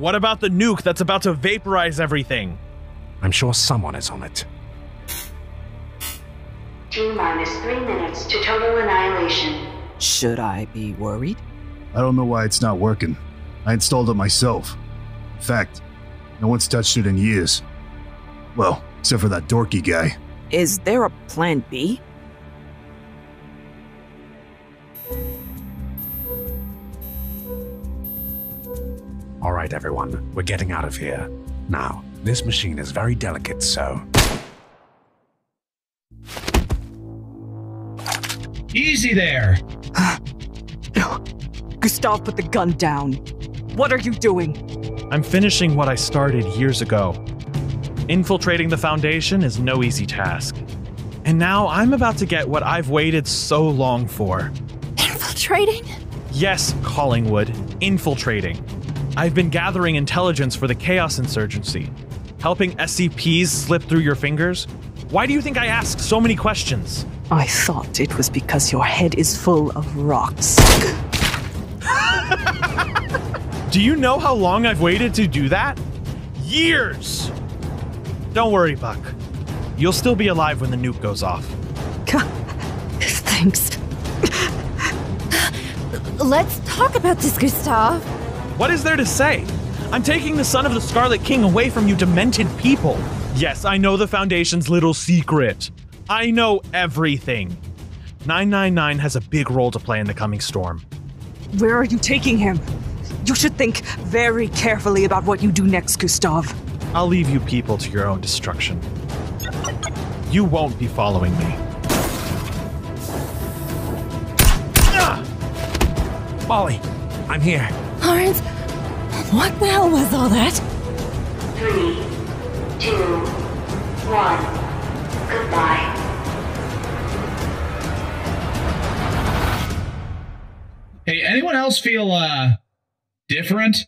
What about the nuke that's about to vaporize everything? I'm sure someone is on it. T minus three minutes to total annihilation. Should I be worried? I don't know why it's not working. I installed it myself. In fact, no one's touched it in years. Well, except for that dorky guy. Is there a plan B? All right, everyone, we're getting out of here. Now, this machine is very delicate, so. Easy there. Gustav, put the gun down. What are you doing? I'm finishing what I started years ago. Infiltrating the Foundation is no easy task. And now I'm about to get what I've waited so long for. Infiltrating? Yes, Collingwood, infiltrating. I've been gathering intelligence for the Chaos Insurgency, helping SCPs slip through your fingers. Why do you think I ask so many questions? I thought it was because your head is full of rocks. Do you know how long I've waited to do that? Years! Don't worry, Buck. You'll still be alive when the nuke goes off. Thanks. Let's talk about this, Gustav. What is there to say? I'm taking the son of the Scarlet King away from you demented people. Yes, I know the Foundation's little secret. I know everything. 999 has a big role to play in the coming storm. Where are you taking him? You should think very carefully about what you do next, Gustav. I'll leave you people to your own destruction. You won't be following me. Ah! Molly, I'm here. Lawrence, what the hell was all that? Three, two, one. Goodbye. Hey, anyone else feel uh different